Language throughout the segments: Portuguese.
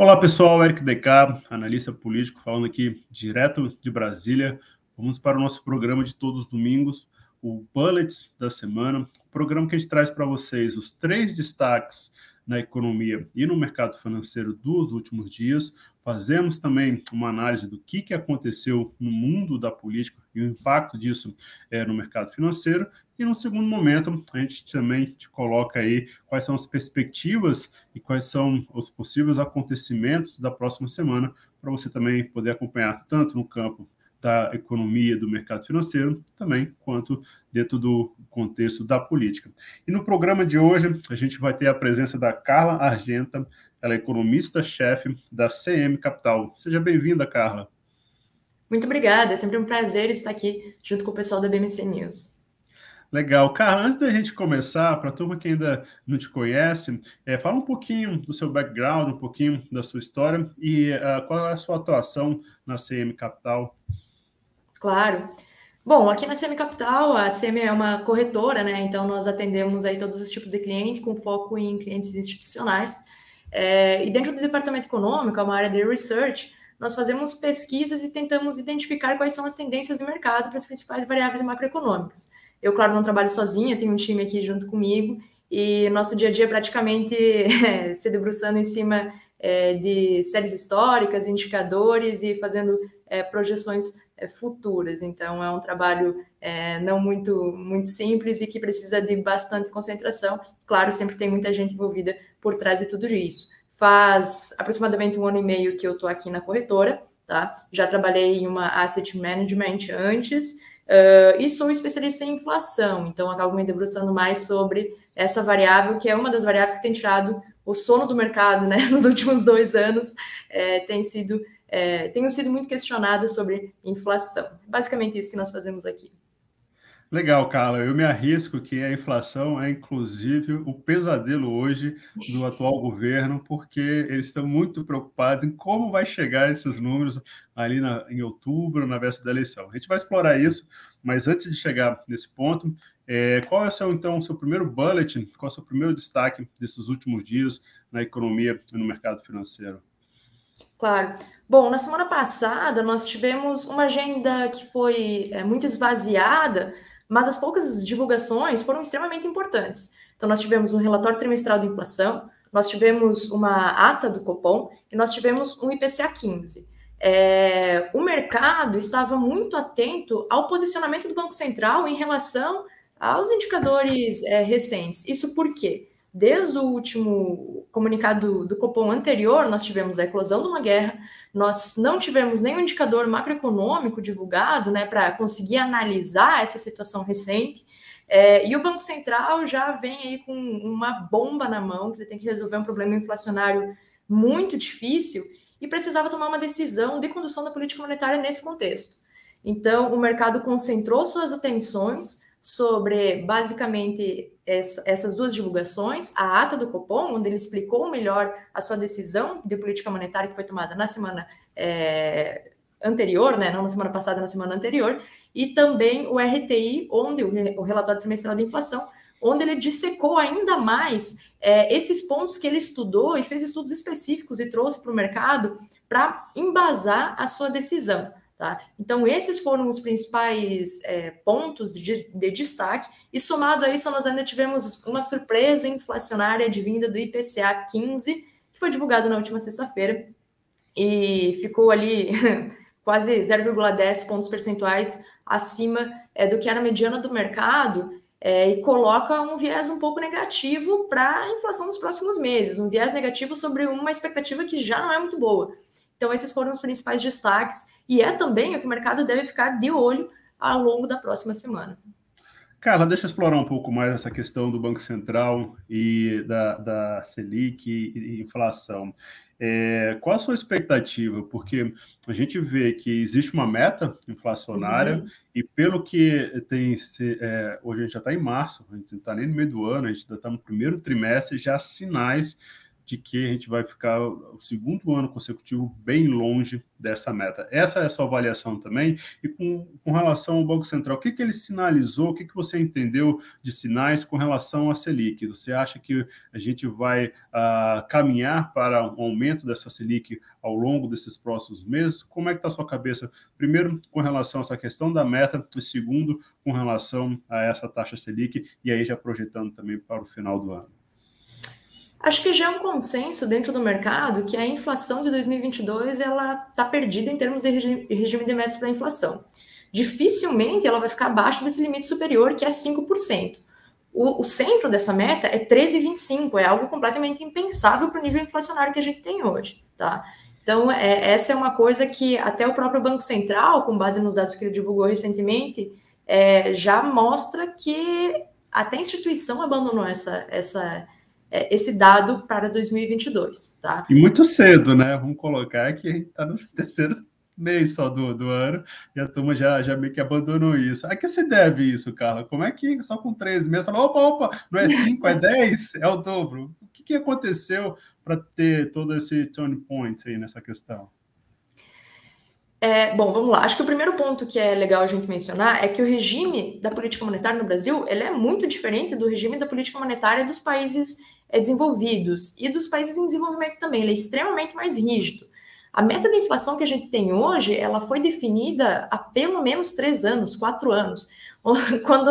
Olá pessoal, Eric DK, analista político, falando aqui direto de Brasília. Vamos para o nosso programa de todos os domingos, o Bullets da semana, programa que a gente traz para vocês os três destaques na economia e no mercado financeiro dos últimos dias. Fazemos também uma análise do que, que aconteceu no mundo da política e o impacto disso é, no mercado financeiro. E no segundo momento, a gente também te coloca aí quais são as perspectivas e quais são os possíveis acontecimentos da próxima semana, para você também poder acompanhar tanto no campo da economia, do mercado financeiro, também quanto dentro do contexto da política. E no programa de hoje, a gente vai ter a presença da Carla Argenta, ela é economista-chefe da CM Capital. Seja bem-vinda, Carla. Muito obrigada, é sempre um prazer estar aqui junto com o pessoal da BMC News. Legal. Carla, antes da gente começar, para a turma que ainda não te conhece, é, fala um pouquinho do seu background, um pouquinho da sua história e uh, qual é a sua atuação na CM Capital. Claro. Bom, aqui na Semi Capital, a Semi é uma corretora, né? Então nós atendemos aí todos os tipos de clientes com foco em clientes institucionais. É, e dentro do departamento econômico, é uma área de research, nós fazemos pesquisas e tentamos identificar quais são as tendências de mercado para as principais variáveis macroeconômicas. Eu, claro, não trabalho sozinha, tenho um time aqui junto comigo e nosso dia a dia é praticamente se debruçando em cima é, de séries históricas, indicadores e fazendo é, projeções futuras. Então, é um trabalho é, não muito, muito simples e que precisa de bastante concentração. Claro, sempre tem muita gente envolvida por trás de tudo isso. Faz aproximadamente um ano e meio que eu estou aqui na corretora, tá? Já trabalhei em uma asset management antes uh, e sou especialista em inflação, então acabo me debruçando mais sobre essa variável, que é uma das variáveis que tem tirado o sono do mercado, né? Nos últimos dois anos, é, tem sido é, tenham sido muito questionadas sobre inflação. Basicamente isso que nós fazemos aqui. Legal, Carla. Eu me arrisco que a inflação é, inclusive, o pesadelo hoje do atual governo, porque eles estão muito preocupados em como vai chegar esses números ali na, em outubro, na véspera da eleição. A gente vai explorar isso, mas antes de chegar nesse ponto, é, qual é o seu, então, o seu primeiro bulletin, qual é o seu primeiro destaque desses últimos dias na economia e no mercado financeiro? Claro. Bom, na semana passada nós tivemos uma agenda que foi é, muito esvaziada, mas as poucas divulgações foram extremamente importantes. Então, nós tivemos um relatório trimestral de inflação, nós tivemos uma ata do Copom e nós tivemos um IPCA 15. É, o mercado estava muito atento ao posicionamento do Banco Central em relação aos indicadores é, recentes. Isso por quê? Desde o último comunicado do Copom anterior, nós tivemos a eclosão de uma guerra, nós não tivemos nenhum indicador macroeconômico divulgado né, para conseguir analisar essa situação recente. É, e o Banco Central já vem aí com uma bomba na mão, que ele tem que resolver um problema inflacionário muito difícil e precisava tomar uma decisão de condução da política monetária nesse contexto. Então, o mercado concentrou suas atenções sobre basicamente essas duas divulgações, a ata do Copom, onde ele explicou melhor a sua decisão de política monetária que foi tomada na semana é, anterior, né, não na semana passada, na semana anterior, e também o RTI, onde o, relatório trimestral da inflação, onde ele dissecou ainda mais é, esses pontos que ele estudou e fez estudos específicos e trouxe para o mercado para embasar a sua decisão. Tá? Então, esses foram os principais é, pontos de, de, destaque, e somado a isso, nós ainda tivemos uma surpresa inflacionária de vinda do IPCA 15, que foi divulgado na última sexta-feira, e ficou ali quase 0,10 pontos percentuais acima é, do que era a mediana do mercado, é, e coloca um viés um pouco negativo para a inflação nos próximos meses, um viés negativo sobre uma expectativa que já não é muito boa. Então, esses foram os principais destaques e é também o que o mercado deve ficar de olho ao longo da próxima semana. Carla, deixa eu explorar um pouco mais essa questão do Banco Central e da, da Selic e, inflação. É, qual a sua expectativa? Porque a gente vê que existe uma meta inflacionária uhum. e pelo que tem é, hoje a gente já está em março, a gente não está nem no meio do ano, a gente está no primeiro trimestre, já há sinais de que a gente vai ficar o segundo ano consecutivo bem longe dessa meta. Essa é a sua avaliação também. E com, com relação ao Banco Central, o que, que ele sinalizou, o que, que você entendeu de sinais com relação à Selic? Você acha que a gente vai uh, caminhar para um aumento dessa Selic ao longo desses próximos meses? Como é que está a sua cabeça? Primeiro, com relação a essa questão da meta, e segundo, com relação a essa taxa Selic, e aí já projetando também para o final do ano. Acho que já é um consenso dentro do mercado que a inflação de 2022 ela está perdida em termos de regime de metas para inflação. Dificilmente ela vai ficar abaixo desse limite superior, que é 5%. O, o centro dessa meta é 13,25, é algo completamente impensável para o nível inflacionário que a gente tem hoje. Tá? Então, é, essa é uma coisa que até o próprio Banco Central, com base nos dados que ele divulgou recentemente, é, já mostra que até a instituição abandonou essa, essa esse dado para 2022, tá? E muito cedo, né? Vamos colocar que a gente está no terceiro mês só do, do ano e a turma já, já meio que abandonou isso. A que se deve isso, Carla? Como é que só com três meses falou, opa, opa, não é cinco, é dez, é o dobro? O que, que aconteceu para ter todo esse turning point aí nessa questão? É, bom, vamos lá. Acho que o primeiro ponto que é legal a gente mencionar é que o regime da política monetária no Brasil ele é muito diferente do regime da política monetária dos países é, desenvolvidos e dos países em desenvolvimento também. Ele é extremamente mais rígido. A meta de inflação que a gente tem hoje, ela foi definida há pelo menos três anos, quatro anos, quando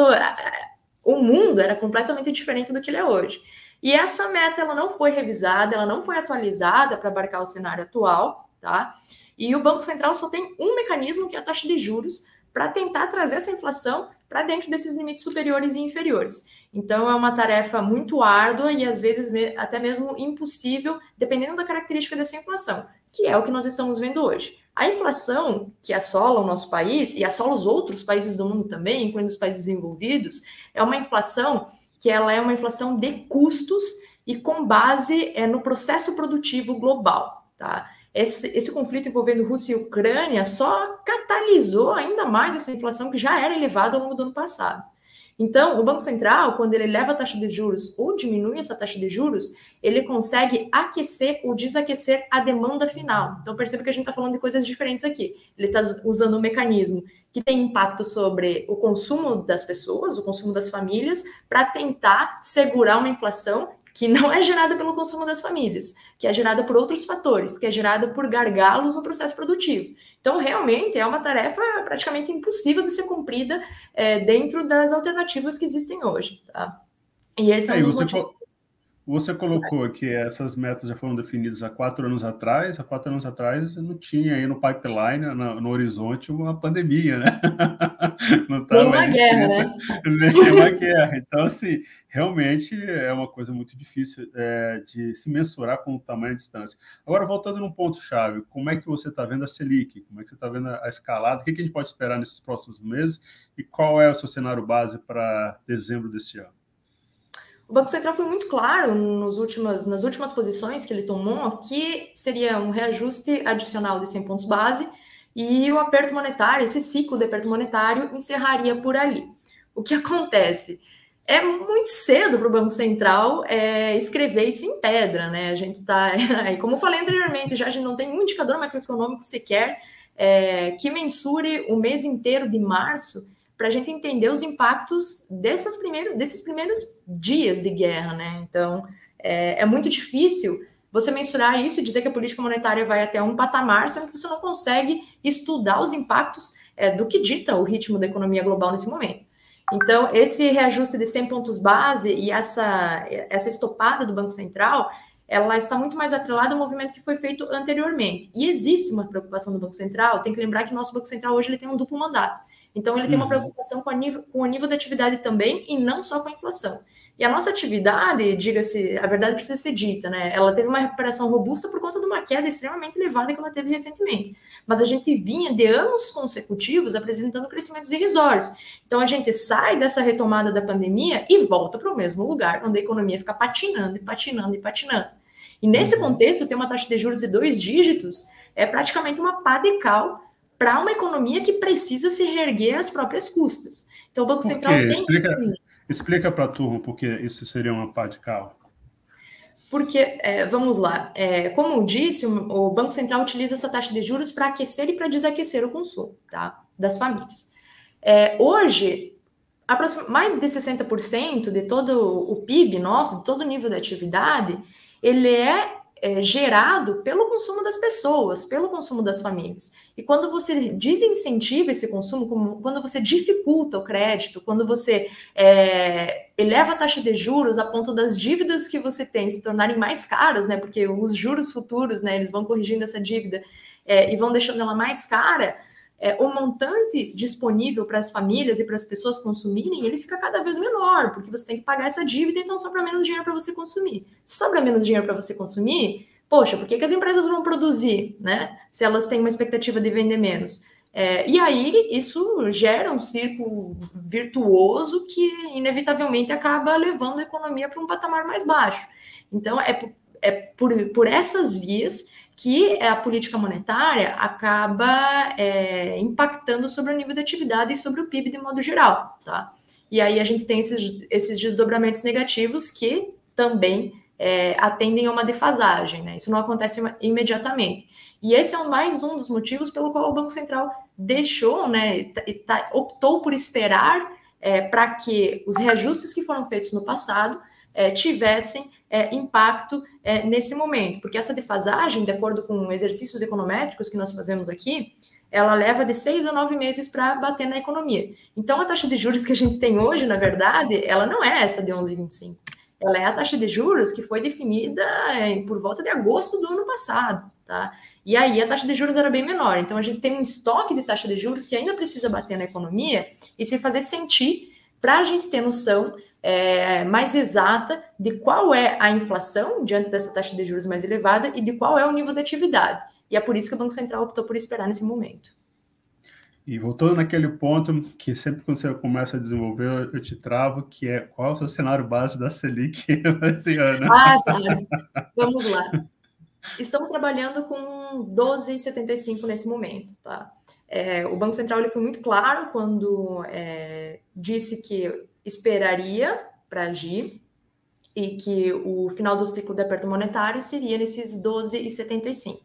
o mundo era completamente diferente do que ele é hoje. E essa meta ela não foi revisada, ela não foi atualizada para abarcar o cenário atual, tá? E o Banco Central só tem um mecanismo que é a taxa de juros para tentar trazer essa inflação para dentro desses limites superiores e inferiores. Então, é uma tarefa muito árdua e às vezes até mesmo impossível, dependendo da característica dessa inflação, que é o que nós estamos vendo hoje. A inflação que assola o nosso país e assola os outros países do mundo também, incluindo os países desenvolvidos, é uma inflação que ela é uma inflação de custos e com base é, no processo produtivo global, tá? Esse, esse conflito envolvendo Rússia e Ucrânia só catalisou ainda mais essa inflação que já era elevada ao longo do ano passado. Então, o Banco Central, quando ele eleva a taxa de juros ou diminui essa taxa de juros, ele consegue aquecer ou desaquecer a demanda final. Então, perceba que a gente está falando de coisas diferentes aqui. Ele está usando um mecanismo que tem impacto sobre o consumo das pessoas, o consumo das famílias, para tentar segurar uma inflação que não é gerada pelo consumo das famílias, que é gerada por outros fatores, que é gerada por gargalos no processo produtivo. Então, realmente, é uma tarefa praticamente impossível de ser cumprida é, dentro das alternativas que existem hoje. Tá? E esse é, um dos motivos... Você colocou que essas metas já foram definidas há quatro anos atrás. Há quatro anos atrás não tinha aí no pipeline, no, no horizonte, uma pandemia, né? Não estava uma guerra, né? Nem uma guerra. Então, assim, realmente é uma coisa muito difícil é, de se mensurar com o tamanho de distância. Agora, voltando num ponto-chave, como é que você está vendo a Selic? Como é que você está vendo a escalada? O que, que a gente pode esperar nesses próximos meses? E qual é o seu cenário base para dezembro desse ano? O Banco Central foi muito claro nos últimas, nas últimas posições que ele tomou que seria um reajuste adicional de 100 pontos base e o aperto monetário, esse ciclo de aperto monetário, encerraria por ali. O que acontece? É muito cedo para o Banco Central é, escrever isso em pedra, né? A gente está, como eu falei anteriormente, já a gente não tem um indicador macroeconômico sequer é, que mensure o mês inteiro de março para a gente entender os impactos desses primeiros, desses primeiros dias de guerra, né? Então, é, é, muito difícil você mensurar isso e dizer que a política monetária vai até um patamar, sendo que você não consegue estudar os impactos é, do que dita o ritmo da economia global nesse momento. Então, esse reajuste de 100 pontos base e essa, essa estopada do Banco Central, ela está muito mais atrelada ao movimento que foi feito anteriormente. E existe uma preocupação do Banco Central, tem que lembrar que nosso Banco Central hoje ele tem um duplo mandato. Então, ele tem uma uhum. preocupação com, nível, com o nível da atividade também e não só com a inflação. E a nossa atividade, diga-se, a verdade precisa ser dita, né? Ela teve uma recuperação robusta por conta de uma queda extremamente elevada que ela teve recentemente. Mas a gente vinha de anos consecutivos apresentando crescimentos irrisórios. Então a gente sai dessa retomada da pandemia e volta para o mesmo lugar, onde a economia fica patinando e patinando e patinando. E nesse uhum. contexto, ter uma taxa de juros de dois dígitos é praticamente uma pá de cal para uma economia que precisa se reerguer às próprias custas. Então, o Banco Central tem explica, explica para a turma por que isso seria uma pá de cal. Porque, é, vamos lá, é, como eu disse, o, Banco Central utiliza essa taxa de juros para aquecer e para desaquecer o consumo tá, das famílias. É, hoje, mais de 60% de todo o PIB nosso, de todo o nível de atividade, ele é é, gerado pelo consumo das pessoas, pelo consumo das famílias. E quando você desincentiva esse consumo, como, quando você dificulta o crédito, quando você é, eleva a taxa de juros a ponto das dívidas que você tem se tornarem mais caras, né? Porque os juros futuros, né? Eles vão corrigindo essa dívida é, e vão deixando ela mais cara é, o montante disponível para as famílias e para as pessoas consumirem, ele fica cada vez menor, porque você tem que pagar essa dívida, então sobra menos dinheiro para você consumir. Sobra menos dinheiro para você consumir, poxa, por que, que, as empresas vão produzir, né? Se elas têm uma expectativa de vender menos. É, e aí isso gera um círculo virtuoso que inevitavelmente acaba levando a economia para um patamar mais baixo. Então é, é por, por essas vias que a política monetária acaba é, impactando sobre o nível de atividade e sobre o PIB de modo geral, tá? E aí a gente tem esses, esses desdobramentos negativos que também é, atendem a uma defasagem, né? Isso não acontece imediatamente. E esse é mais um dos motivos pelo qual o Banco Central deixou, né, e tá, optou por esperar é, para que os reajustes que foram feitos no passado é, tivessem é, impacto é, nesse momento, porque essa defasagem, de acordo com exercícios econométricos que nós fazemos aqui, ela leva de seis a nove meses para bater na economia. Então, a taxa de juros que a gente tem hoje, na verdade, ela não é essa de 11,25. Ela é a taxa de juros que foi definida é, por volta de agosto do ano passado, tá? E aí a taxa de juros era bem menor. Então, a gente tem um estoque de taxa de juros que ainda precisa bater na economia e se fazer sentir para a gente ter noção é, mais exata de qual é a inflação diante dessa taxa de juros mais elevada e de qual é o nível de atividade. E é por isso que o Banco Central optou por esperar nesse momento. E voltando naquele ponto que sempre quando você começa a desenvolver, eu te travo, que é qual é o seu cenário base da Selic esse ano? Ah, claro. Vamos lá. Estamos trabalhando com 12,75 nesse momento, tá? É, o Banco Central ele foi muito claro quando é, disse que esperaria para agir e que o final do ciclo de aperto monetário seria nesses 12,75.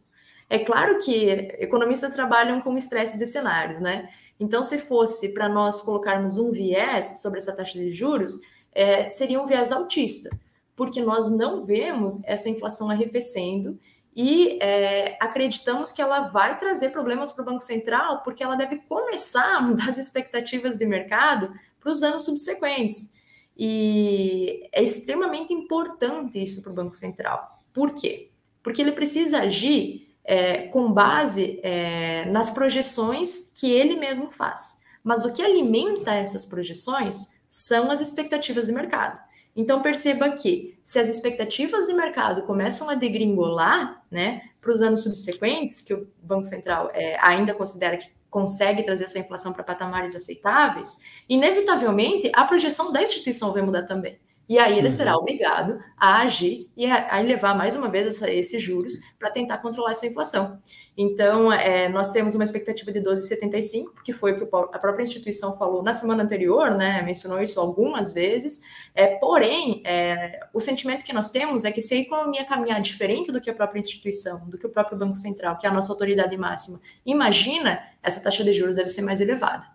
É claro que economistas trabalham com estresse de cenários, né? Então, se fosse para nós colocarmos um viés sobre essa taxa de juros, é, seria um viés altista, porque nós não vemos essa inflação arrefecendo e é, acreditamos que ela vai trazer problemas para o Banco Central, porque ela deve começar a mudar as expectativas de mercado para os anos subsequentes. E é extremamente importante isso para o Banco Central. Por quê? Porque ele precisa agir é, com base é, nas projeções que ele mesmo faz. Mas o que alimenta essas projeções são as expectativas de mercado. Então perceba que se as expectativas de mercado começam a degringolar, né, para os anos subsequentes, que o Banco Central é, ainda considera que consegue trazer essa inflação para patamares aceitáveis, inevitavelmente a projeção da instituição vai mudar também. E aí ele uhum. será obrigado a agir e a, a levar mais uma vez essa, esses juros para tentar controlar essa inflação. Então, é, nós temos uma expectativa de 12,75, que foi o que a própria instituição falou na semana anterior, né? Mencionou isso algumas vezes. É, porém, é, o sentimento que nós temos é que se a economia caminhar diferente do que a própria instituição, do que o próprio Banco Central, que é a nossa autoridade máxima, imagina, essa taxa de juros deve ser mais elevada.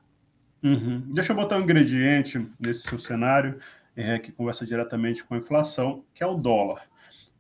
Uhum. Deixa eu botar um ingrediente nesse seu cenário é, que conversa diretamente com a inflação, que é o dólar.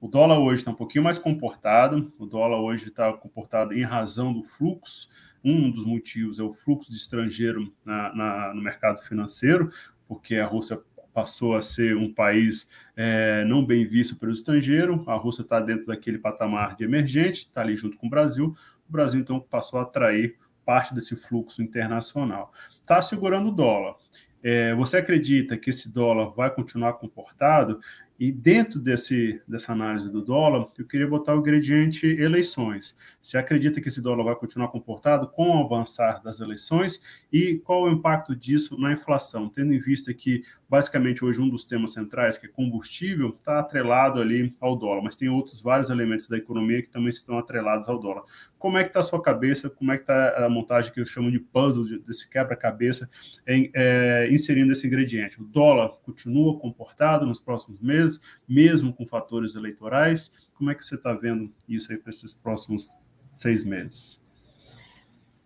O dólar hoje está um pouquinho mais comportado, o dólar hoje está comportado em razão do fluxo. Um dos motivos é o fluxo de estrangeiro na, na, no mercado financeiro, porque a Rússia passou a ser um país é, não bem visto pelo estrangeiro, a Rússia está dentro daquele patamar de emergente, está ali junto com o Brasil, o Brasil então passou a atrair parte desse fluxo internacional. Está segurando o dólar. É, você acredita que esse dólar vai continuar comportado? E dentro desse, dessa análise do dólar, eu queria botar o ingrediente eleições. Você acredita que esse dólar vai continuar comportado com o avançar das eleições? E qual o impacto disso na inflação? Tendo em vista que, basicamente, hoje um dos temas centrais, que é combustível, está atrelado ali ao dólar, mas tem outros vários elementos da economia que também estão atrelados ao dólar. Como é que está a sua cabeça? Como é que está a montagem que eu chamo de puzzle, desse quebra-cabeça, é, inserindo esse ingrediente? O dólar continua comportado nos próximos meses? meses, mesmo com fatores eleitorais. Como é que você está vendo isso aí para esses próximos seis meses?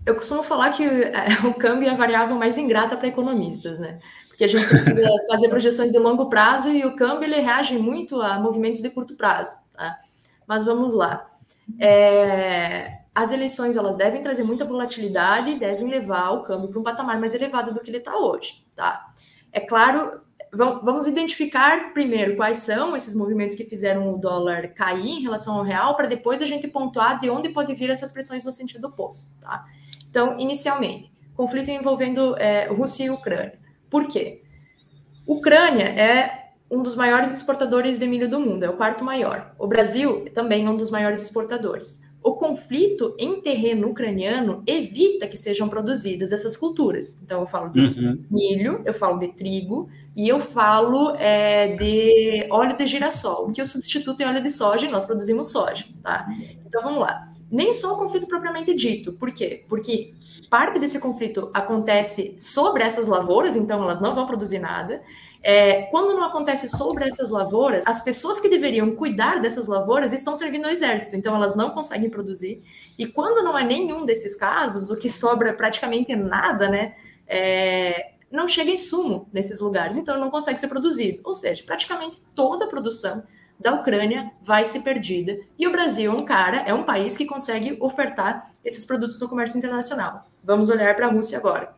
Eu costumo falar que é, o câmbio é a variável mais ingrata para economistas, né? Porque a gente precisa fazer projeções de longo prazo e o câmbio ele reage muito a movimentos de curto prazo, tá? Mas vamos lá. É, as eleições elas devem trazer muita volatilidade e devem levar o câmbio para um patamar mais elevado do que ele está hoje, tá? É claro, vamos identificar primeiro quais são esses movimentos que fizeram o dólar cair em relação ao real, para depois a gente pontuar de onde pode vir essas pressões no sentido oposto, tá? Então, inicialmente, conflito envolvendo é, Rússia e Ucrânia. Por quê? Ucrânia é um dos maiores exportadores de milho do mundo, é o quarto maior. O Brasil também é um dos maiores exportadores. O conflito em terreno ucraniano evita que sejam produzidas essas culturas. Então, eu falo de uhum. milho, eu falo de trigo e eu falo é, de óleo de girassol, que o substituto é óleo de soja e nós produzimos soja, tá? Então, vamos lá nem só o conflito propriamente dito. Por quê? Porque parte desse conflito acontece sobre essas lavouras, então elas não vão produzir nada. É, quando não acontece sobre essas lavouras, as pessoas que deveriam cuidar dessas lavouras estão servindo ao exército, então elas não conseguem produzir. E quando não é nenhum desses casos, o que sobra praticamente nada, né? É, não chega insumo nesses lugares, então não consegue ser produzido. Ou seja, praticamente toda a produção da Ucrânia vai ser perdida. E o Brasil é um cara, é um país que consegue ofertar esses produtos no comércio internacional. Vamos olhar para a Rússia agora.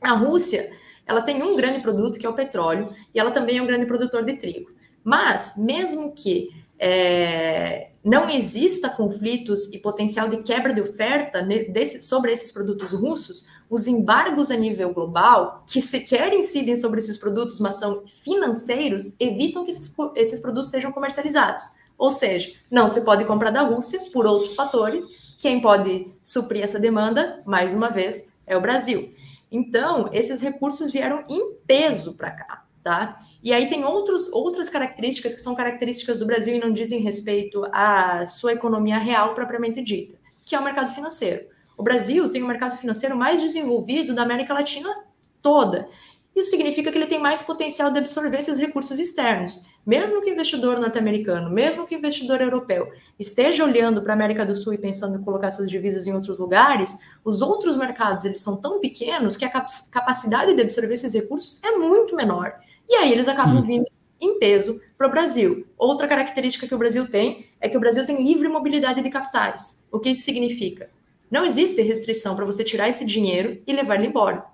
A Rússia, ela tem um grande produto que é o petróleo e ela também é um grande produtor de trigo. Mas mesmo que é, não exista conflitos e potencial de quebra de oferta desse, sobre esses produtos russos, os embargos a nível global, que sequer incidem sobre esses produtos, mas são financeiros, evitam que esses, esses produtos sejam comercializados. Ou seja, não se pode comprar da Rússia por outros fatores. Quem pode suprir essa demanda, mais uma vez, é o Brasil. Então, esses recursos vieram em peso para cá tá? E aí tem outros, outras características que são características do Brasil e não dizem respeito à sua economia real propriamente dita, que é o mercado financeiro. O Brasil tem o mercado financeiro mais desenvolvido da América Latina toda. Isso significa que ele tem mais potencial de absorver esses recursos externos. Mesmo que o investidor norte-americano, mesmo que o investidor europeu esteja olhando para a América do Sul e pensando em colocar suas divisas em outros lugares, os outros mercados eles são tão pequenos que a capacidade de absorver esses recursos é muito menor. E aí eles acabam hum. vindo em peso para o Brasil. Outra característica que o Brasil tem é que o Brasil tem livre mobilidade de capitais. O que isso significa? Não existe restrição para você tirar esse dinheiro e levar ele embora.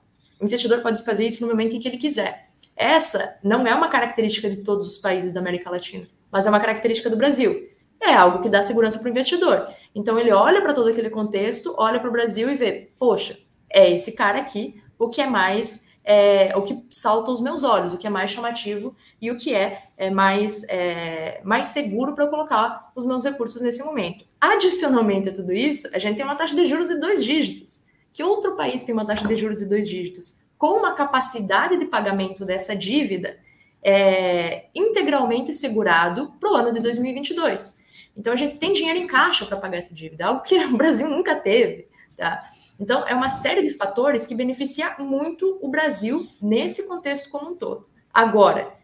O investidor pode fazer isso no momento em que ele quiser. Essa não é uma característica de todos os países da América Latina, mas é uma característica do Brasil. É algo que dá segurança para o investidor. Então ele olha para todo aquele contexto, olha para o Brasil e vê, poxa, é esse cara aqui o que é mais é, o que salta aos meus olhos, o que é mais chamativo e o que é, é mais, é, mais seguro para eu colocar os meus recursos nesse momento. Adicionalmente a tudo isso, a gente tem uma taxa de juros de dois dígitos. Que outro país tem uma taxa de juros de dois dígitos? Com uma capacidade de pagamento dessa dívida é, integralmente segurado para o ano de 2022. Então a gente tem dinheiro em caixa para pagar essa dívida, algo que o Brasil nunca teve. Tá? Então, é uma série de fatores que beneficia muito o Brasil nesse contexto como um todo. Agora,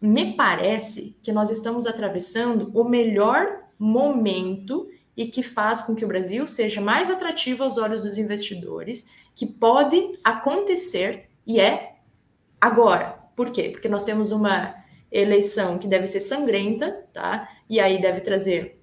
me parece que nós estamos atravessando o melhor momento e que faz com que o Brasil seja mais atrativo aos olhos dos investidores, que pode acontecer e é agora. Por quê? Porque nós temos uma eleição que deve ser sangrenta, tá? E aí deve trazer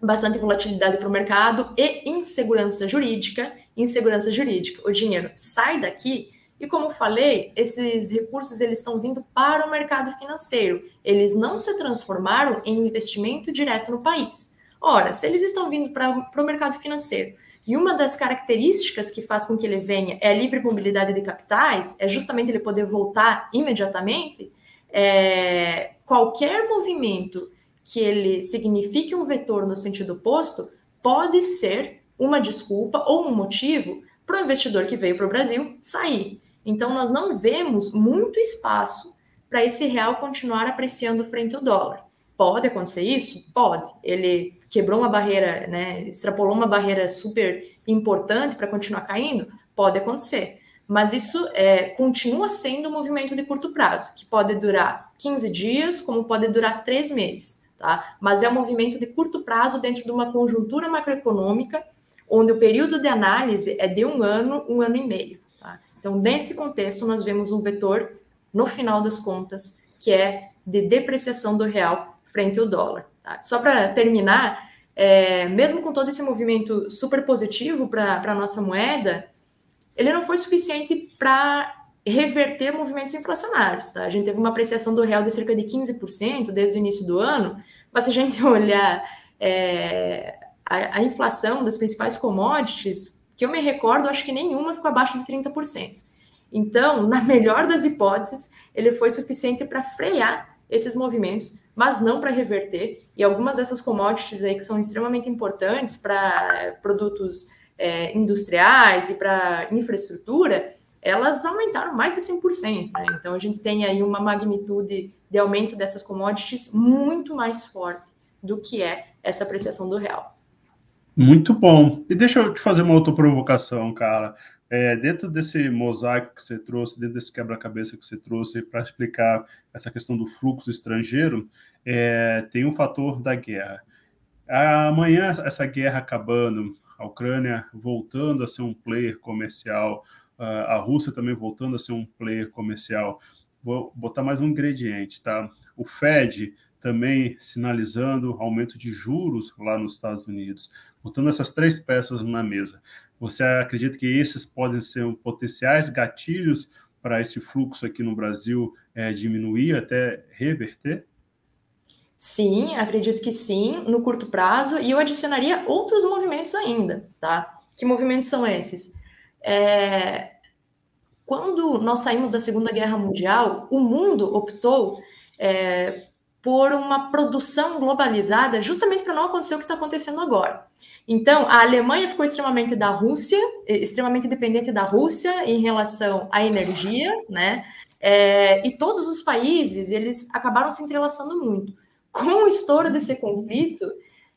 bastante volatilidade para o mercado e insegurança jurídica. Insegurança jurídica, o dinheiro sai daqui e como falei, esses recursos eles estão vindo para o mercado financeiro. Eles não se transformaram em investimento direto no país. Ora, se eles estão vindo para o mercado financeiro e uma das características que faz com que ele venha é a livre mobilidade de capitais, é justamente ele poder voltar imediatamente, é, qualquer movimento que ele signifique um vetor no sentido oposto, pode ser uma desculpa ou um motivo para o investidor que veio para o Brasil sair. Então, nós não vemos muito espaço para esse real continuar apreciando frente ao dólar. Pode acontecer isso? Pode. Ele quebrou uma barreira, né, extrapolou uma barreira super importante para continuar caindo? Pode acontecer. mas isso é, continua sendo um movimento de curto prazo, que pode durar 15 dias, como pode durar três meses, tá? Mas é um movimento de curto prazo dentro de uma conjuntura macroeconômica, onde o período de análise é de um ano, um ano e meio. Tá? Então, nesse contexto, nós vemos um vetor, no final das contas, que é de depreciação do real frente ao dólar. Tá? Só para terminar, é, mesmo com todo esse movimento super positivo para a nossa moeda, ele não foi suficiente para reverter movimentos inflacionários. Tá? A gente teve uma apreciação do real de cerca de 15% desde o início do ano, mas se a gente olhar é, a, a, inflação das principais commodities, que eu me recordo, acho que nenhuma ficou abaixo de 30%. Então, na melhor das hipóteses, ele foi suficiente para frear esses movimentos, mas não para reverter. E algumas dessas commodities aí que são extremamente importantes para produtos é, industriais e para infraestrutura, elas aumentaram mais de 100%. Né? Então, a gente tem aí uma magnitude de aumento dessas commodities muito mais forte do que é essa apreciação do real. Muito bom. E deixa eu te fazer uma outra provocação, cara. É, dentro desse mosaico que você trouxe, dentro desse quebra-cabeça que você trouxe para explicar essa questão do fluxo estrangeiro, é, tem um fator da guerra. Amanhã, essa guerra acabando, a Ucrânia voltando a ser um player comercial, a Rússia também voltando a ser um player comercial. Vou botar mais um ingrediente, tá? O Fed também sinalizando aumento de juros lá nos Estados Unidos, botando essas três peças na mesa. Você acredita que esses podem ser potenciais gatilhos para esse fluxo aqui no Brasil é, diminuir até reverter? Sim, acredito que sim, no curto prazo, e eu adicionaria outros movimentos ainda, tá? Que movimentos são esses? É... Quando nós saímos da Segunda Guerra Mundial, o mundo optou é, por uma produção globalizada, justamente para não acontecer o que está acontecendo agora. Então, a Alemanha ficou extremamente da Rússia, extremamente dependente da Rússia em relação à energia, né? É, e todos os países eles acabaram se entrelaçando muito. Com o estouro desse conflito,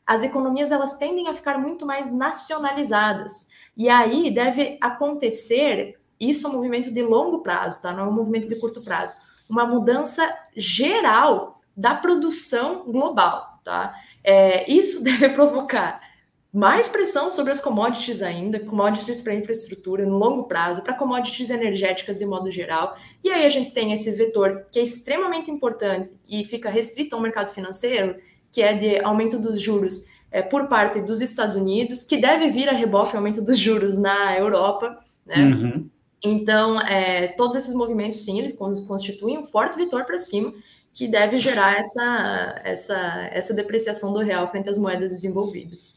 as economias elas tendem a ficar muito mais nacionalizadas. E aí deve acontecer isso é um movimento de longo prazo, tá? Não é um movimento de curto prazo. Uma mudança geral da produção global, tá? É, isso deve provocar mais pressão sobre as commodities ainda, commodities para infraestrutura no longo prazo, para commodities energéticas de modo geral. E aí a gente tem esse vetor que é extremamente importante e fica restrito ao mercado financeiro, que é de aumento dos juros é, por parte dos Estados Unidos, que deve vir a reboque o aumento dos juros na Europa, né? Uhum. Então, é, todos esses movimentos, sim, eles constituem um forte vetor para cima que deve gerar essa, essa, essa depreciação do real frente às moedas desenvolvidas.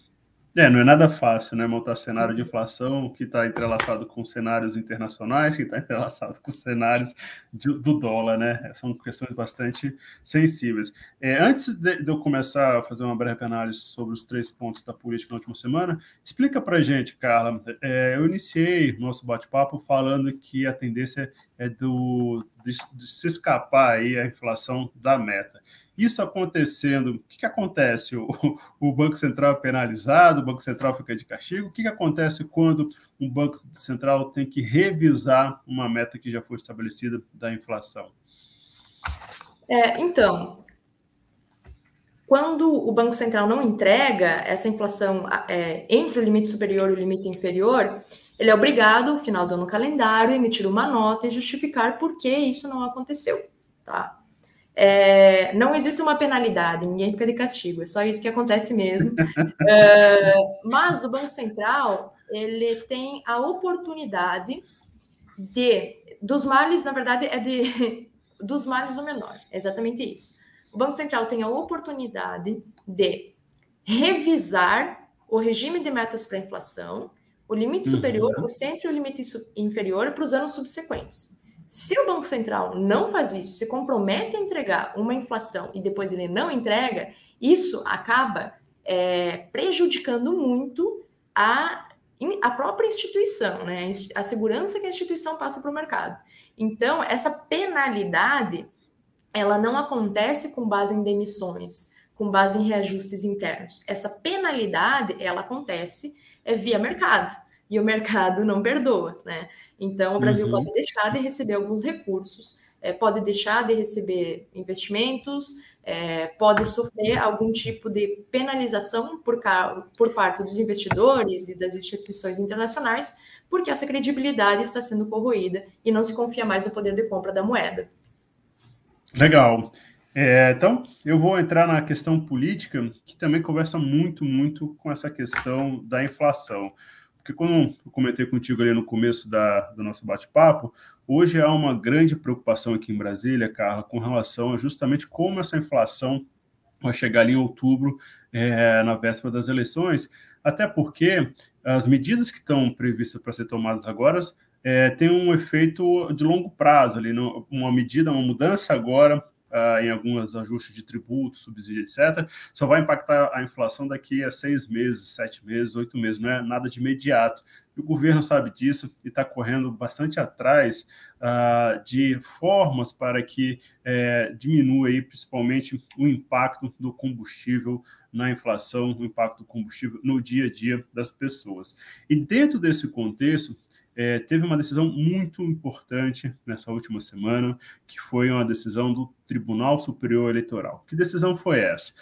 É, não é nada fácil, né? Montar cenário de inflação que está entrelaçado com cenários internacionais, que está entrelaçado com cenários de, do dólar, né? São questões bastante sensíveis. É, antes de, de, eu começar a fazer uma breve análise sobre os três pontos da política na última semana, explica para gente, Carla. É, eu iniciei nosso bate-papo falando que a tendência é do, de, de se escapar aí a inflação da meta. Isso acontecendo, o que, que acontece? O, o, Banco Central é penalizado, o Banco Central fica de castigo. O que, que acontece quando um Banco Central tem que revisar uma meta que já foi estabelecida da inflação? É, então, quando o Banco Central não entrega essa inflação é, entre o limite superior e o limite inferior, ele é obrigado, no final do ano calendário, emitir uma nota e justificar por que isso não aconteceu. Tá? É, não existe uma penalidade, ninguém fica de castigo, é só isso que acontece mesmo. é, mas o Banco Central ele tem a oportunidade de dos males, na verdade, é de dos males o menor, é exatamente isso. O Banco Central tem a oportunidade de revisar o regime de metas para a inflação, o limite uhum. superior, uhum. o centro e o limite inferior para os anos subsequentes. Se o Banco Central não faz isso, se compromete a entregar uma inflação e depois ele não entrega, isso acaba é, prejudicando muito a, a própria instituição, né? a segurança que a instituição passa para o mercado. Então, essa penalidade ela não acontece com base em demissões, com base em reajustes internos. Essa penalidade ela acontece é, via mercado. E o mercado não perdoa, né? Então, o Brasil uhum. pode deixar de receber alguns recursos, é, pode deixar de receber investimentos, é, pode sofrer algum tipo de penalização por, por parte dos investidores e das instituições internacionais, porque essa credibilidade está sendo corroída e não se confia mais no poder de compra da moeda. Legal. É, então, eu vou entrar na questão política, que também conversa muito, muito com essa questão da inflação. Porque, como eu comentei contigo ali no começo da, do nosso bate-papo, hoje há uma grande preocupação aqui em Brasília, Carla, com relação a justamente como essa inflação vai chegar ali em outubro, é, na véspera das eleições, até porque as medidas que estão previstas para ser tomadas agora é, têm um efeito de longo prazo, ali, uma medida, uma mudança agora uh, em alguns ajustes de tributos, subsídio, etc., só vai impactar a inflação daqui a seis meses, sete meses, oito meses, não é nada de imediato. E o governo sabe disso e está correndo bastante atrás uh, de formas para que é, diminua aí, principalmente o impacto do combustível na inflação, o impacto do combustível no dia a dia das pessoas. E dentro desse contexto, é, teve uma decisão muito importante nessa última semana, que foi uma decisão do Tribunal Superior Eleitoral. Que decisão foi essa?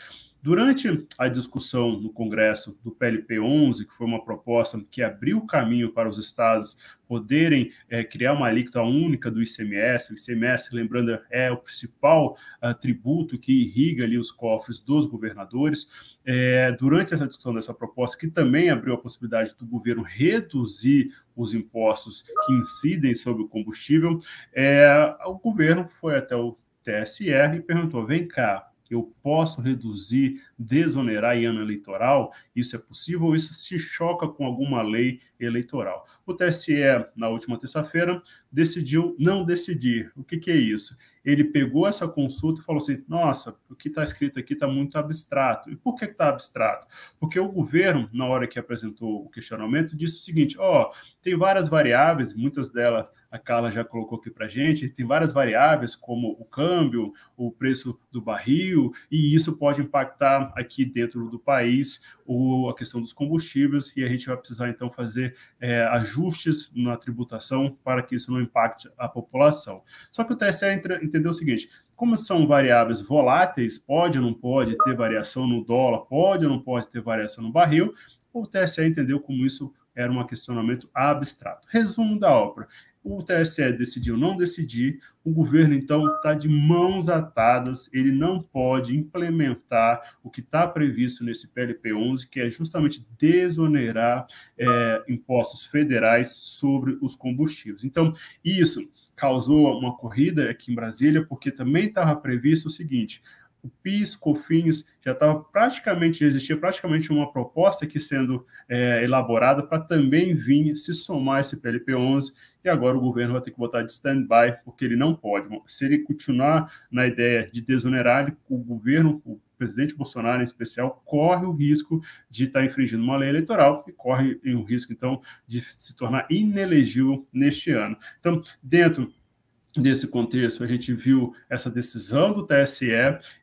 Durante a discussão no Congresso do PLP 11, que foi uma proposta que abriu o caminho para os estados poderem é, criar uma alíquota única do ICMS, o ICMS, lembrando, é o principal uh, tributo que irriga ali os cofres dos governadores. É, durante essa discussão dessa proposta, que também abriu a possibilidade do governo reduzir os impostos que incidem sobre o combustível, é, o governo foi até o TSE e perguntou: vem cá, eu posso reduzir, desonerar em ano eleitoral? Isso é possível isso se choca com alguma lei eleitoral? O TSE, na última terça-feira, decidiu não decidir. O que, que é isso? Ele pegou essa consulta e falou assim: nossa, o que está escrito aqui está muito abstrato. E por que está abstrato? Porque o governo, na hora que apresentou o questionamento, disse o seguinte: ó, oh, tem várias variáveis, muitas delas a Carla já colocou aqui para gente, tem várias variáveis, como o câmbio, o preço do barril, e isso pode impactar aqui dentro do país o, a questão dos combustíveis, e a gente vai precisar então fazer é, ajustes na tributação para que isso não impacte a população. Só que o TSE entendeu o seguinte: como são variáveis voláteis, pode ou não pode ter variação no dólar, pode ou não pode ter variação no barril, o TSE entendeu como isso era um questionamento abstrato. Resumo da obra: o TSE decidiu não decidir, o governo então está de mãos atadas, ele não pode implementar o que está previsto nesse PLP 11, que é justamente desonerar é, impostos federais sobre os combustíveis. Então, isso causou uma corrida aqui em Brasília, porque também estava previsto o seguinte: o PIS, COFINS, já estava praticamente, já existia praticamente uma proposta aqui sendo é, elaborada para também vir se somar esse PLP 11, e agora o governo vai ter que botar de stand-by, porque ele não pode. Se ele continuar na ideia de desonerar, o governo, o presidente Bolsonaro em especial, corre o risco de estar tá infringindo uma lei eleitoral e corre o risco, então, de se tornar inelegível neste ano. Então, dentro Nesse contexto, a gente viu essa decisão do TSE,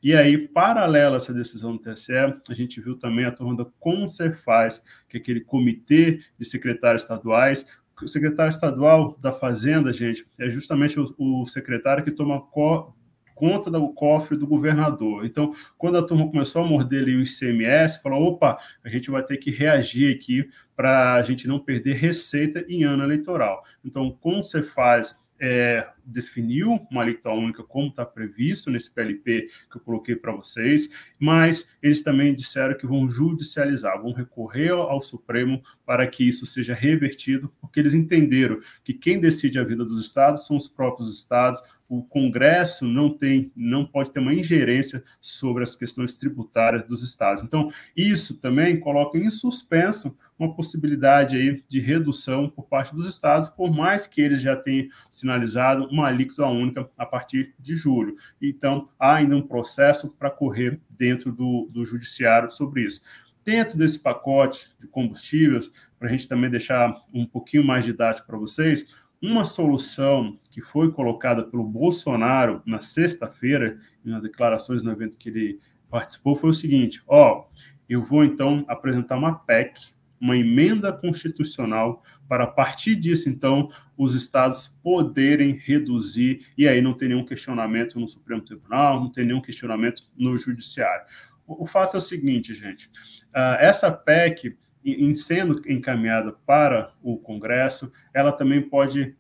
e aí, paralelo a essa decisão do TSE, a gente viu também a turma da Concerfaz, que é aquele comitê de secretários estaduais. O secretário estadual da Fazenda, gente, é justamente o, o secretário que toma co conta do cofre do governador. Então, quando a turma começou a morder ali o ICMS, falou: opa, a gente vai ter que reagir aqui para a gente não perder receita em ano eleitoral. Então, como você faz é, definiu uma alíquota única como está previsto nesse PLP que eu coloquei para vocês, mas eles também disseram que vão judicializar, vão recorrer ao Supremo para que isso seja revertido, porque eles entenderam que quem decide a vida dos estados são os próprios estados, o Congresso não tem, não pode ter uma ingerência sobre as questões tributárias dos estados. Então, isso também coloca em suspenso uma possibilidade aí de redução por parte dos estados, por mais que eles já tenham sinalizado uma alíquota única a partir de julho. Então, há ainda um processo para correr dentro do, do judiciário sobre isso. Dentro desse pacote de combustíveis, para a gente também deixar um pouquinho mais didático para vocês, uma solução que foi colocada pelo Bolsonaro na sexta-feira, nas declarações no evento que ele participou, foi o seguinte: ó, eu vou então apresentar uma PEC uma emenda constitucional para a partir disso, então, os estados poderem reduzir e aí não ter nenhum questionamento no Supremo Tribunal, não ter nenhum questionamento no Judiciário. O, fato é o seguinte, gente, uh, essa PEC em sendo encaminhada para o Congresso, ela também pode,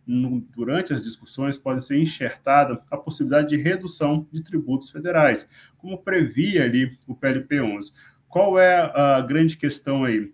durante as discussões, pode ser enxertada a possibilidade de redução de tributos federais, como previa ali o PLP 11. Qual é a grande questão aí?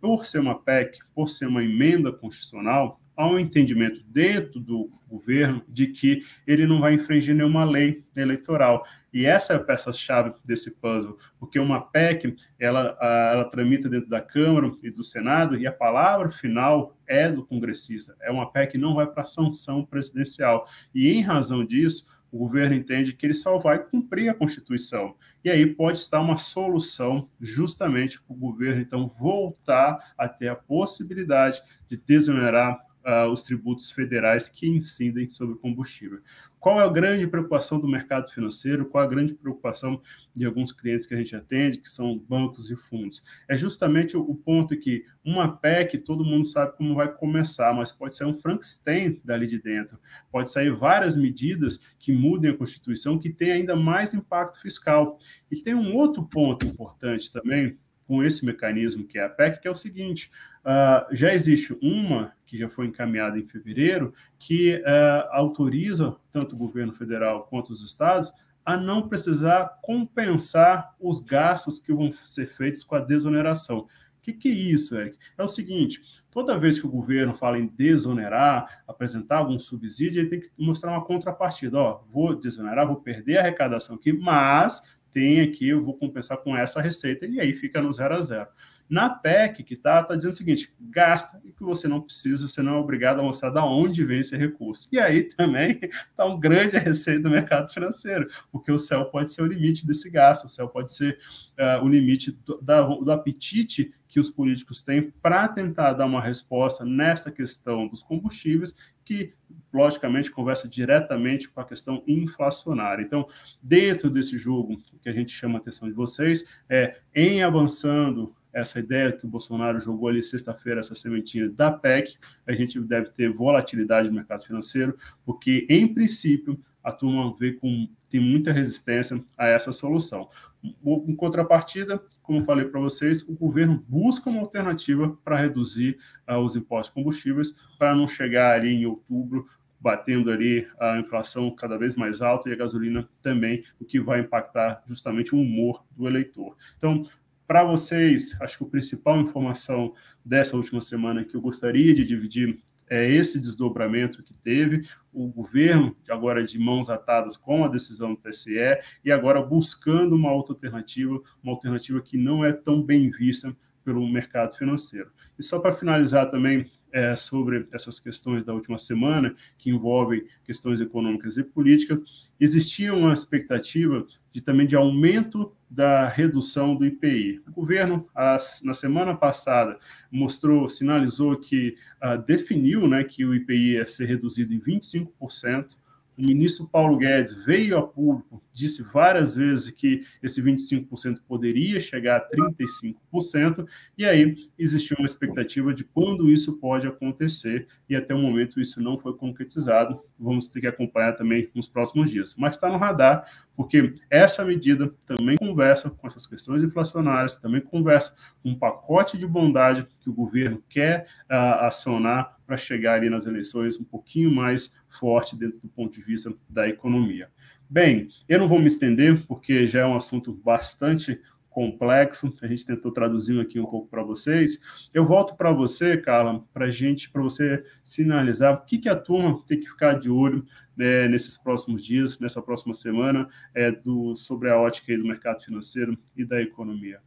Por ser uma PEC, por ser uma emenda constitucional, há um entendimento dentro do governo de que ele não vai infringir nenhuma lei eleitoral. E essa é a peça-chave desse puzzle, porque uma PEC, ela, ela tramita dentro da Câmara e do Senado, e a palavra final é do congressista. É uma PEC que não vai para sanção presidencial. E em razão disso, o governo entende que ele só vai cumprir a Constituição. E aí pode estar uma solução justamente para o governo, então, voltar a ter a possibilidade de desonerar uh, os tributos federais que incidem sobre combustível. Qual é a grande preocupação do mercado financeiro? Qual a grande preocupação de alguns clientes que a gente atende, que são bancos e fundos? É justamente o ponto que uma PEC, todo mundo sabe como vai começar, mas pode sair um Frankenstein dali de dentro. Pode sair várias medidas que mudem a Constituição, que tem ainda mais impacto fiscal. E tem um outro ponto importante também, com esse mecanismo que é a PEC, que é o seguinte: uh, já existe uma que já foi encaminhada em fevereiro, que uh, autoriza tanto o governo federal quanto os estados a não precisar compensar os gastos que vão ser feitos com a desoneração. O que, que é isso, Eric? É o seguinte: toda vez que o governo fala em desonerar, apresentar algum subsídio, ele tem que mostrar uma contrapartida. Ó, vou desonerar, vou perder a arrecadação aqui, mas tem aqui, eu vou compensar com essa receita, e aí fica no zero a zero. Na PEC, que está tá dizendo o seguinte: gasta e que você não precisa, você não é obrigado a mostrar de onde vem esse recurso. E aí também está um grande receita do mercado financeiro, porque o céu pode ser o limite desse gasto, o céu pode ser uh, o limite do, da, do apetite que os políticos têm para tentar dar uma resposta nessa questão dos combustíveis, que logicamente conversa diretamente com a questão inflacionária. Então, dentro desse jogo, o que a gente chama a atenção de vocês é em avançando essa ideia que o Bolsonaro jogou ali sexta-feira, essa sementinha da PEC, a gente deve ter volatilidade no mercado financeiro, porque, em princípio, a turma vê com tem muita resistência a essa solução. Em contrapartida, como falei para vocês, o governo busca uma alternativa para reduzir uh, os impostos combustíveis, para não chegar ali em outubro batendo ali a inflação cada vez mais alta e a gasolina também, o que vai impactar justamente o humor do eleitor. Então, para vocês, acho que a principal informação dessa última semana que eu gostaria de dividir é esse desdobramento que teve o governo, agora de mãos atadas com a decisão do TSE, e agora buscando uma outra alternativa, uma alternativa que não é tão bem vista pelo mercado financeiro. E só para finalizar também é, sobre essas questões da última semana, que envolvem questões econômicas e políticas, existia uma expectativa de também de aumento da redução do IPI. O governo, as, na semana passada, mostrou, sinalizou que uh, definiu né, que o IPI ia ser reduzido em 25%, o ministro Paulo Guedes veio a público, disse várias vezes que esse 25% poderia chegar a 35%, e aí existiu uma expectativa de quando isso pode acontecer, e até o momento isso não foi concretizado. Vamos ter que acompanhar também nos próximos dias. Mas está no radar, porque essa medida também conversa com essas questões inflacionárias, também conversa com um pacote de bondade que o governo quer uh, acionar para chegar ali nas eleições um pouquinho mais forte dentro do ponto de vista da economia. Bem, eu não vou me estender, porque já é um assunto bastante complexo, a gente tentou traduzir aqui um pouco para vocês. Eu volto para você, Carla, para gente, para você sinalizar o que, que a turma tem que ficar de olho né, nesses próximos dias, nessa próxima semana, é, do, sobre a ótica do mercado financeiro e da economia.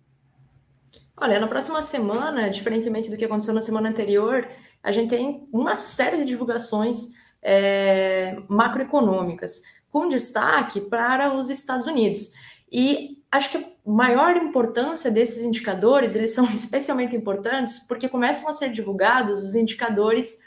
Olha, na próxima semana, diferentemente do que aconteceu na semana anterior, a gente tem uma série de divulgações é, macroeconômicas, com destaque para os Estados Unidos. E acho que a maior importância desses indicadores, eles são especialmente importantes porque começam a ser divulgados os indicadores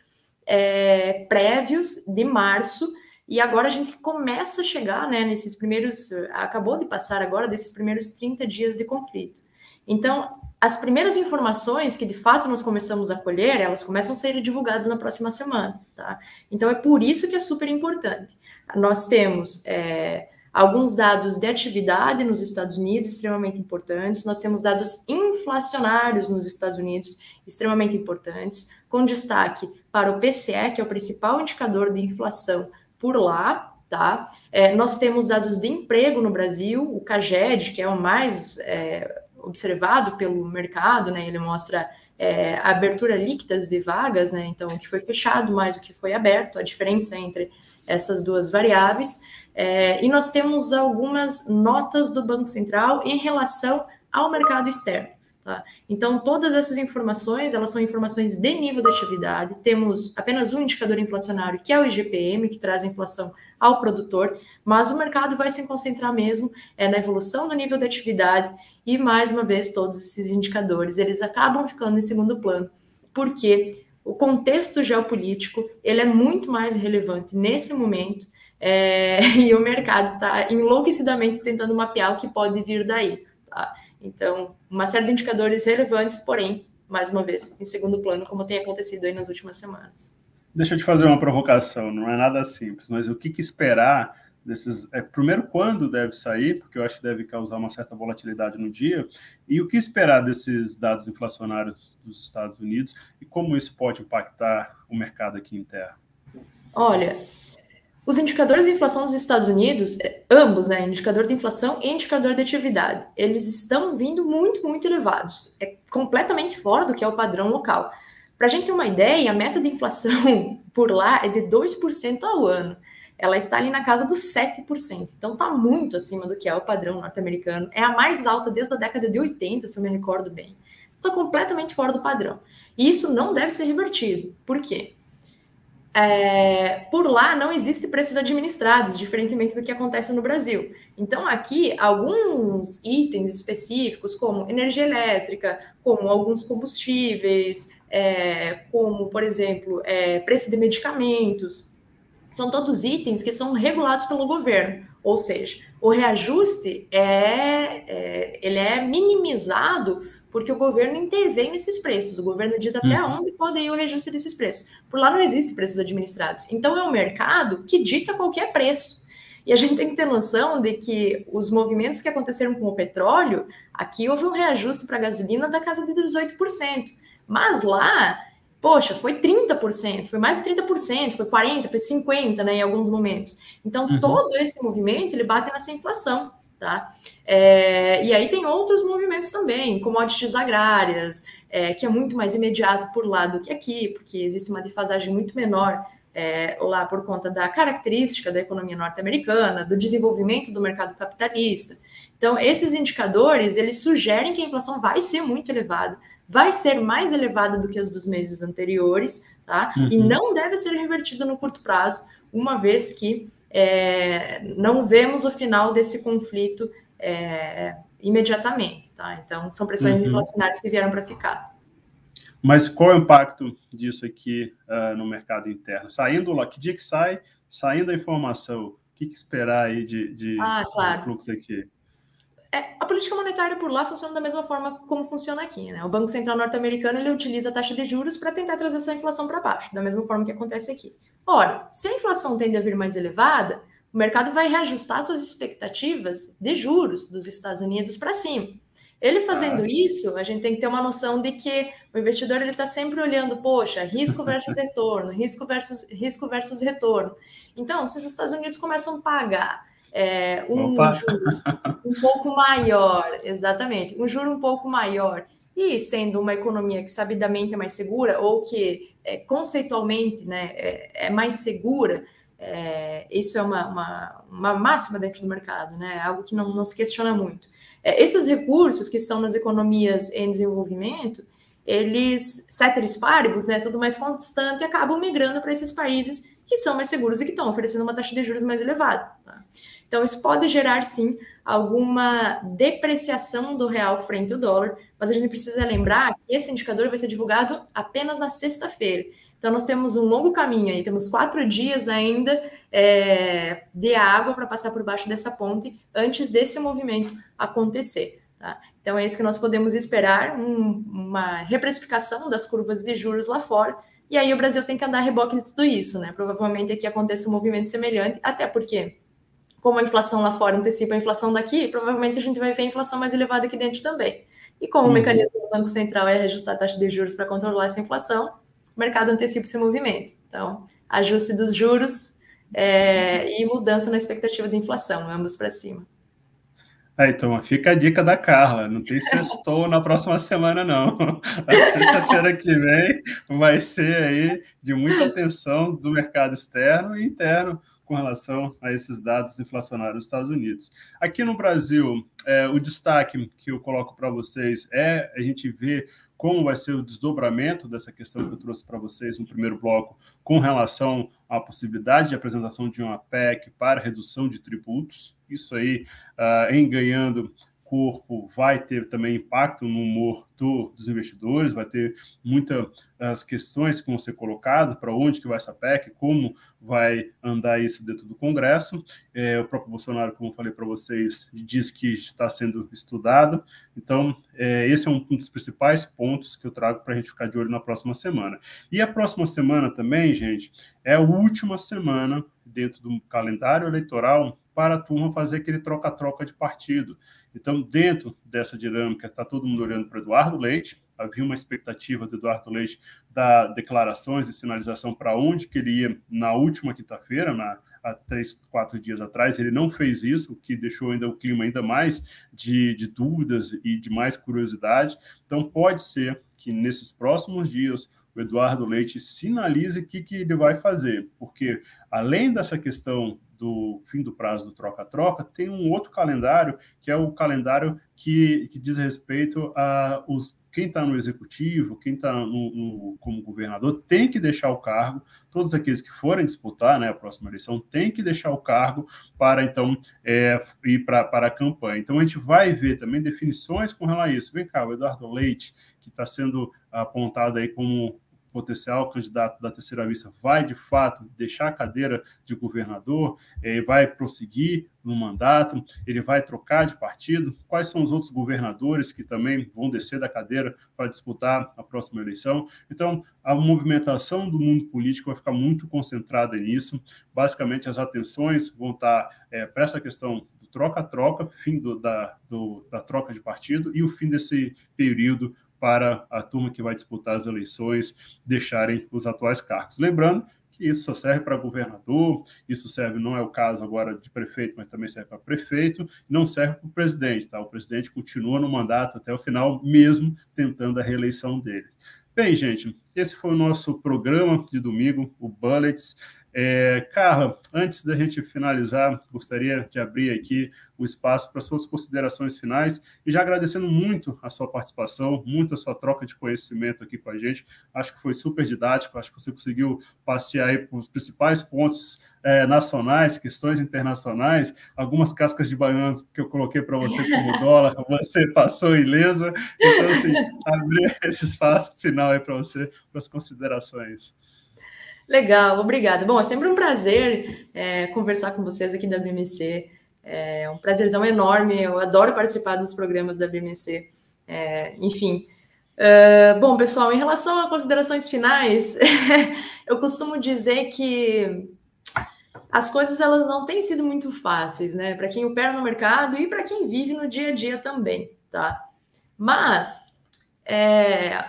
é, prévios de março, e agora a gente começa a chegar né, nesses primeiros, acabou de passar agora desses primeiros 30 dias de conflito. Então, as primeiras informações que de fato nós começamos a colher, elas começam a ser divulgadas na próxima semana, tá? Então é por isso que é super importante. Nós temos é, alguns dados de atividade nos Estados Unidos extremamente importantes, nós temos dados inflacionários nos Estados Unidos extremamente importantes, com destaque para o PCE, que é o principal indicador de inflação por lá, tá? É, nós temos dados de emprego no Brasil, o CAGED, que é o mais é, observado pelo mercado, né? Ele mostra é, a abertura líquida de vagas, né? Então, o que foi fechado mais o que foi aberto, a diferença entre essas duas variáveis. É, e nós temos algumas notas do Banco Central em relação ao mercado externo. Tá? Então, todas essas informações, elas são informações de nível de atividade. Temos apenas um indicador inflacionário, que é o IGPM, que traz a inflação ao produtor, mas o mercado vai se concentrar mesmo é, na evolução do nível de atividade e, mais uma vez, todos esses indicadores, eles acabam ficando em segundo plano, porque o contexto geopolítico, ele é muito mais relevante nesse momento é, e o mercado está enlouquecidamente tentando mapear o que pode vir daí, tá? Então, uma série de indicadores relevantes, porém, mais uma vez, em segundo plano, como tem acontecido aí nas últimas semanas. Deixa eu te fazer uma provocação, não é nada simples, mas o que, que esperar desses. É, primeiro, quando deve sair, porque eu acho que deve causar uma certa volatilidade no dia, e o que esperar desses dados inflacionários dos Estados Unidos e como isso pode impactar o mercado aqui em terra? Olha, os indicadores de inflação dos Estados Unidos, é, ambos, né, indicador de inflação e indicador de atividade, eles estão vindo muito, muito elevados. É completamente fora do que é o padrão local. Para a gente ter uma ideia, a meta de inflação por lá é de 2% ao ano. Ela está ali na casa dos 7%. Então está muito acima do que é o padrão norte-americano. É a mais alta desde a década de 80, se eu me recordo bem. Está completamente fora do padrão. E isso não deve ser revertido. Por quê? É, por lá não existe preços administrados, diferentemente do que acontece no Brasil. Então, aqui, alguns itens específicos, como energia elétrica, como alguns combustíveis, é, como, por exemplo, é, preço de medicamentos, são todos itens que são regulados pelo governo. Ou seja, o reajuste é, é ele é minimizado porque o governo intervém nesses preços. O governo diz até uhum. onde pode ir o reajuste desses preços. Por lá não existe preços administrados. Então é o mercado que dita qualquer preço. E a gente tem que ter noção de que os movimentos que aconteceram com o petróleo, aqui houve um reajuste para a gasolina da casa de 18%. Mas lá, poxa, foi 30%, foi mais de 30%, foi 40%, foi 50%, né, em alguns momentos. Então, uhum. todo esse movimento, ele bate nessa inflação. Tá? É, e aí tem outros movimentos também, commodities agrárias, é, que é muito mais imediato por lá do que aqui, porque existe uma defasagem muito menor é, lá por conta da característica da economia norte-americana, do desenvolvimento do mercado capitalista. Então, esses indicadores, eles sugerem que a inflação vai ser muito elevada, vai ser mais elevada do que as dos meses anteriores, tá? Uhum. E não deve ser revertida no curto prazo, uma vez que é, não vemos o final desse conflito é, imediatamente, tá? Então, são pressões uhum. inflacionárias que vieram para ficar. Mas qual é o impacto disso aqui uh, no mercado interno? Saindo lá, que dia que sai? Saindo a informação, o que, que esperar aí de, de, ah, claro. de fluxo aqui? É, a política monetária por lá funciona da mesma forma como funciona aqui, né? O Banco Central norte-americano ele utiliza a taxa de juros para tentar trazer essa inflação para baixo, da mesma forma que acontece aqui. Ora, se a inflação tende a vir mais elevada, o mercado vai reajustar suas expectativas de juros dos Estados Unidos para cima. Ele fazendo ah. isso, a gente tem que ter uma noção de que o investidor ele está sempre olhando, poxa, risco versus retorno, risco versus risco versus retorno. Então, se os Estados Unidos começam a pagar é, um juro um pouco maior, exatamente, um juro um pouco maior, e sendo uma economia que sabidamente é mais segura, ou que é, conceitualmente né, é, é mais segura, é, isso é uma, uma, uma, máxima dentro do mercado, né, algo que não, não se questiona muito. É, esses recursos que estão nas economias em desenvolvimento, eles, ceteris paribus, né, tudo mais constante, acabam migrando para esses países que são mais seguros e que estão oferecendo uma taxa de juros mais elevada. Tá? Então, isso pode gerar, sim, alguma depreciação do real frente ao dólar, mas a gente precisa lembrar que esse indicador vai ser divulgado apenas na sexta-feira. Então, nós temos um longo caminho aí, temos quatro dias ainda é, de água para passar por baixo dessa ponte antes desse movimento acontecer. Tá? Então, é isso que nós podemos esperar, um, uma reprecificação das curvas de juros lá fora, e aí o Brasil tem que andar a reboque de tudo isso, né? Provavelmente aqui aconteça um movimento semelhante, até porque, como a inflação lá fora antecipa a inflação daqui, provavelmente a gente vai ver a inflação mais elevada aqui dentro também. E como uhum. o mecanismo do Banco Central é ajustar a taxa de juros para controlar essa inflação, o mercado antecipa esse movimento. Então, ajuste dos juros é, e mudança na expectativa de inflação, ambos para cima. É, então, fica a dica da Carla. Não tem sextou na próxima semana, não. Sexta-feira que vem vai ser aí de muita atenção do mercado externo e interno com relação a esses dados inflacionários dos Estados Unidos. Aqui no Brasil, é, o destaque que eu coloco para vocês é a gente ver como vai ser o desdobramento dessa questão que eu trouxe para vocês no primeiro bloco, com relação à possibilidade de apresentação de uma PEC para redução de tributos. Isso aí, uh, em ganhando corpo vai ter também impacto no humor do, dos investidores, vai ter muitas as questões que vão ser colocadas, para onde que vai essa PEC, como vai andar isso dentro do Congresso. É, o próprio Bolsonaro, como eu falei para vocês, diz que está sendo estudado. Então, é, esse é um, um dos principais pontos que eu trago para a gente ficar de olho na próxima semana. E a próxima semana também, gente, é a última semana dentro do calendário eleitoral para a turma fazer aquele troca-troca de partido. Então, dentro dessa dinâmica, está todo mundo olhando para Eduardo Leite. Havia uma expectativa do Eduardo Leite dar declarações e sinalização para onde queria na última quinta-feira, na há três, quatro dias atrás. Ele não fez isso, o que deixou ainda o clima ainda mais de, de dúvidas e de mais curiosidade. Então, pode ser que nesses próximos dias o Eduardo Leite sinalize o que, que ele vai fazer, porque além dessa questão do fim do prazo do troca-troca, tem um outro calendário, que é o calendário que, que diz respeito a os, quem está no executivo, quem está como governador, tem que deixar o cargo, todos aqueles que forem disputar né, a próxima eleição, tem que deixar o cargo para, então, é, ir para a campanha. Então, a gente vai ver também definições com relação a isso. Vem cá, o Eduardo Leite, que está sendo apontado aí como potencial candidato da terceira vista vai, de fato, deixar a cadeira de governador, eh, vai prosseguir no mandato, ele vai trocar de partido? Quais são os outros governadores que também vão descer da cadeira para disputar a próxima eleição? Então, a movimentação do mundo político vai ficar muito concentrada nisso. Basicamente, as atenções vão estar é, para essa questão do troca-troca, fim do, da, do, da troca de partido e o fim desse período para a turma que vai disputar as eleições deixarem os atuais cargos. Lembrando que isso só serve para governador, isso serve, não é o caso agora de prefeito, mas também serve para prefeito, não serve para o presidente, tá? O presidente continua no mandato até o final, mesmo tentando a reeleição dele. Bem, gente, esse foi o nosso programa de domingo, o Bullets. É, Carla, antes da gente finalizar, gostaria de abrir aqui o espaço para suas considerações finais e já agradecendo muito a sua participação, muito a sua troca de conhecimento aqui com a gente. Acho que foi super didático, acho que você conseguiu passear aí por os principais pontos é, nacionais, questões internacionais, algumas cascas de bananas que eu coloquei para você como dólar, você passou ilesa. Então, assim, abrir esse espaço final aí para você, para as considerações. Legal, obrigada. Bom, é sempre um prazer é, conversar com vocês aqui da BMC. É um prazerzão enorme. Eu adoro participar dos programas da BMC. É, enfim. Uh, bom, pessoal, em relação a considerações finais, eu costumo dizer que as coisas elas não têm sido muito fáceis, né? Para quem opera no mercado e para quem vive no dia a dia também, tá? Mas é,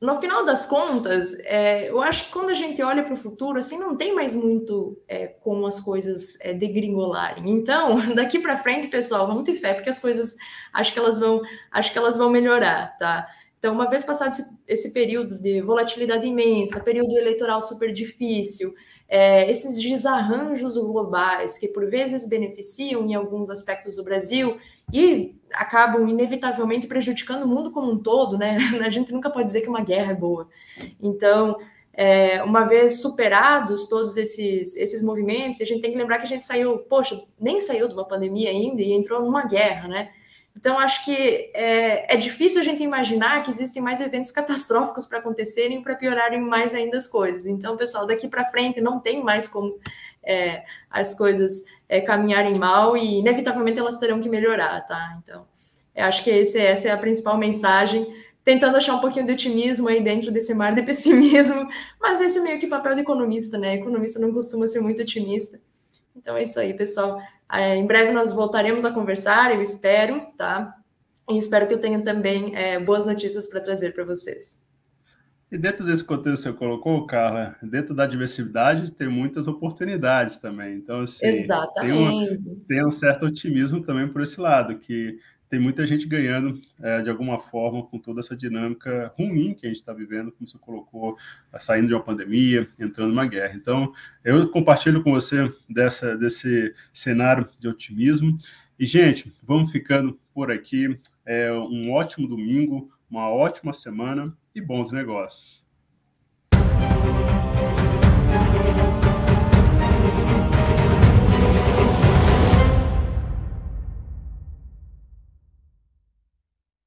no final das contas, é, eu acho que quando a gente olha para o futuro, assim, não tem mais muito é, como as coisas é, degringolarem. Então, daqui para frente, pessoal, vamos ter fé, porque as coisas, acho que elas vão, acho que elas vão melhorar, tá? Então, uma vez passado esse, esse período de volatilidade imensa, período eleitoral super difícil, é, esses desarranjos globais que por vezes beneficiam em alguns aspectos do Brasil e acabam inevitavelmente prejudicando o mundo como um todo, né? A gente nunca pode dizer que uma guerra é boa. Então, é, uma vez superados todos esses, esses movimentos, a gente tem que lembrar que a gente saiu, poxa, nem saiu de uma pandemia ainda e entrou numa guerra, né? Então, acho que é, é difícil a gente imaginar que existem mais eventos catastróficos para acontecerem para piorarem mais ainda as coisas. Então, pessoal, daqui para frente não tem mais como é, as coisas é, caminharem mal e, inevitavelmente, elas terão que melhorar, tá? Então, Eu acho que esse, essa é a principal mensagem, tentando achar um pouquinho de otimismo aí dentro desse mar de pessimismo, mas esse é meio que papel do economista, né? Economista não costuma ser muito otimista. Então é isso aí, pessoal. É, em breve nós voltaremos a conversar, eu espero, tá? E espero que eu tenha também é, boas notícias para trazer para vocês. E dentro desse contexto que você colocou, Carla, dentro da diversidade tem muitas oportunidades também. Então, assim, Exatamente. Tem, tem um certo otimismo também por esse lado, que tem muita gente ganhando é, de alguma forma com toda essa dinâmica ruim que a gente está vivendo, como você colocou, saindo de uma pandemia, entrando numa guerra. Então, eu compartilho com você dessa, desse cenário de otimismo. E, gente, vamos ficando por aqui. É um ótimo domingo, uma ótima semana e bons negócios.